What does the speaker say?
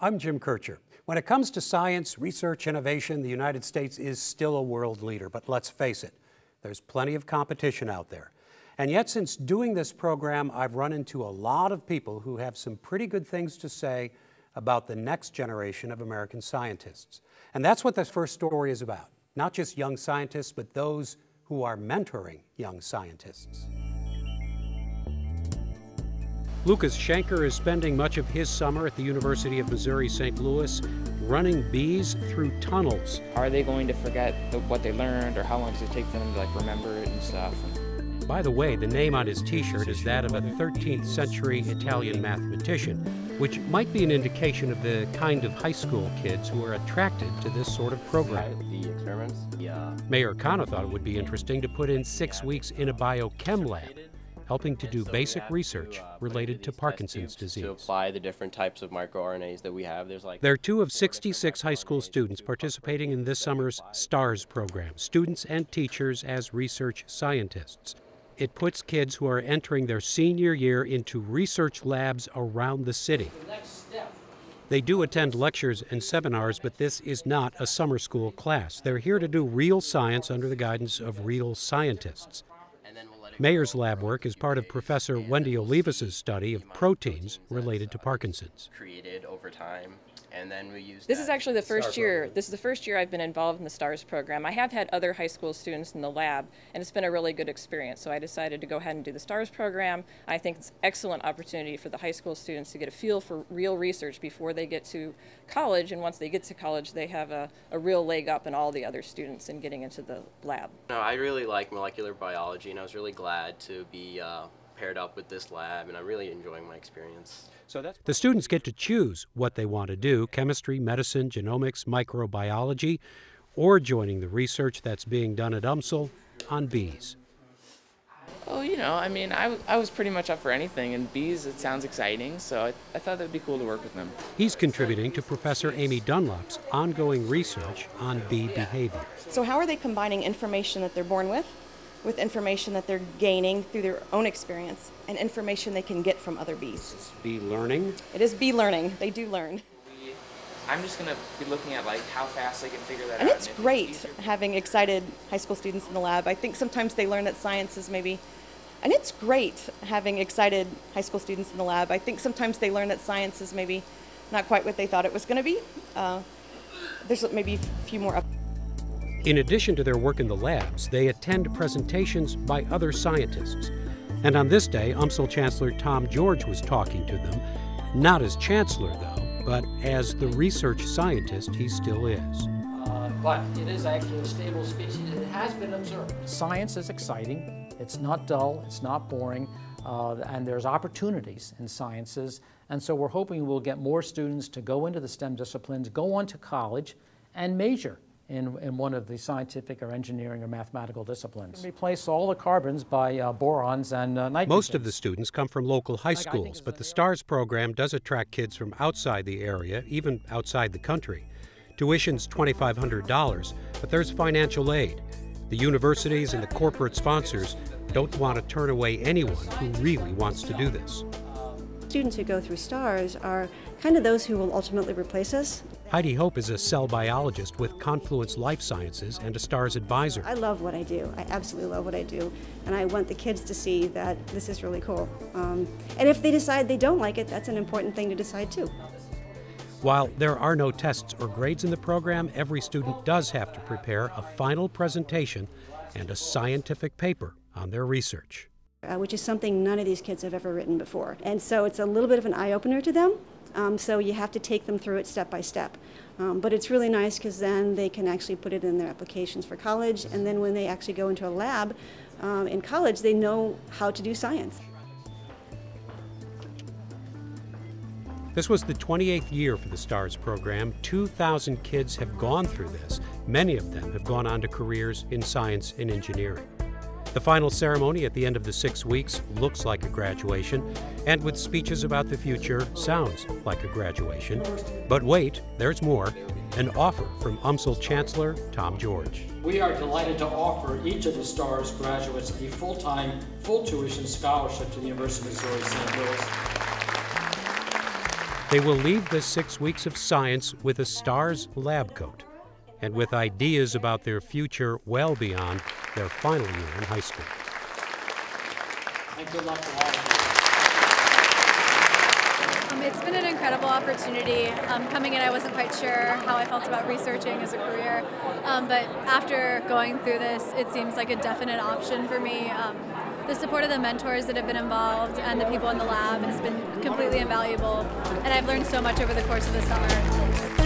I'm Jim Kirchherr. When it comes to science, research, innovation, the United States is still a world leader, but let's face it, there's plenty of competition out there. And yet, since doing this program, I've run into a lot of people who have some pretty good things to say about the next generation of American scientists. And that's what this first story is about. Not just young scientists, but those who are mentoring young scientists. Lucas Shanker is spending much of his summer at the University of Missouri St. Louis running bees through tunnels. Are they going to forget the, what they learned or how long does it take for them to like remember it and stuff? By the way, the name on his t-shirt is that of a 13th century Italian mathematician, which might be an indication of the kind of high school kids who are attracted to this sort of program. The experiments, yeah. Mayor Khanna thought it would be interesting to put in six weeks in a biochem lab helping to do basic research related to Parkinson's disease. To apply the different types of microRNAs that we have, there's like. There are two of 66 high school students participating in this summer's STARS program, students and teachers as research scientists. It puts kids who are entering their senior year into research labs around the city. They do attend lectures and seminars, but this is not a summer school class. They're here to do real science under the guidance of real scientists. Mayer's lab work is part of Professor Wendy Olivas' study of proteins related to Parkinson's. Created over time and then we use. This is actually the first year. Program. This is the first year I've been involved in the STARS program. I have had other high school students in the lab, and it's been a really good experience. So I decided to go ahead and do the STARS program. I think it's an excellent opportunity for the high school students to get a feel for real research before they get to college, and once they get to college, they have a, a real leg up in all the other students in getting into the lab. No, I really like molecular biology, and I was really glad to be. Uh, paired up with this lab, and I'm really enjoying my experience. So that's the students get to choose what they want to do chemistry, medicine, genomics, microbiology, or joining the research that's being done at UMSL on bees. Oh, you know, I mean, I, I was pretty much up for anything, and bees, it sounds exciting, so I, I thought that would be cool to work with them. He's contributing to Professor Aimee Dunlap's ongoing research on bee behavior. So, how are they combining information that they're born with with information that they're gaining through their own experience and information they can get from other bees. Bee learning? It is bee learning. They do learn. I'm just going to be looking at like how fast they can figure that and out. It's and it's great it's having excited high school students in the lab. I think sometimes they learn that science is maybe, and it's great having excited high school students in the lab. I think sometimes they learn that science is maybe not quite what they thought it was going to be. Uh, there's maybe a few more. Up- in addition to their work in the labs, they attend presentations by other scientists. And on this day, UMSL Chancellor Tom George was talking to them, not as chancellor, though, but as the research scientist he still is. Uh, but it is actually a stable species. It has been observed. Science is exciting. It's not dull. It's not boring. Uh, and there's opportunities in sciences. And so we're hoping we'll get more students to go into the STEM disciplines, go on to college, and major in, in one of the scientific or engineering or mathematical disciplines. Replace all the carbons by uh, borons and uh, nitrogen. Most of the students come from local high schools, but the STARS program does attract kids from outside the area, even outside the country. Tuition's $2,500, but there's financial aid. The universities and the corporate sponsors don't want to turn away anyone who really wants to do this. Students who go through STARS are kind of those who will ultimately replace us. Heidi Hope is a cell biologist with Confluence Life Sciences and a STARS advisor. I love what I do. I absolutely love what I do. And I want the kids to see that this is really cool. Um, and if they decide they don't like it, that's an important thing to decide too. While there are no tests or grades in the program, every student does have to prepare a final presentation and a scientific paper on their research. Uh, which is something none of these kids have ever written before. And so it's a little bit of an eye opener to them. Um, so you have to take them through it step by step. Um, but it's really nice because then they can actually put it in their applications for college. And then when they actually go into a lab um, in college, they know how to do science. This was the 28th year for the STARS program. 2,000 kids have gone through this. Many of them have gone on to careers in science and engineering. The final ceremony at the end of the six weeks looks like a graduation, and with speeches about the future, sounds like a graduation. But wait, there's more an offer from UMSL Chancellor Tom George. We are delighted to offer each of the STARS graduates a full time, full tuition scholarship to the University of Missouri St. Louis. They will leave the six weeks of science with a STARS lab coat and with ideas about their future well beyond their final year in high school. And good luck to all of you. Um, it's been an incredible opportunity. Um, coming in, I wasn't quite sure how I felt about researching as a career, um, but after going through this, it seems like a definite option for me. Um, the support of the mentors that have been involved and the people in the lab has been completely invaluable, and I've learned so much over the course of the summer.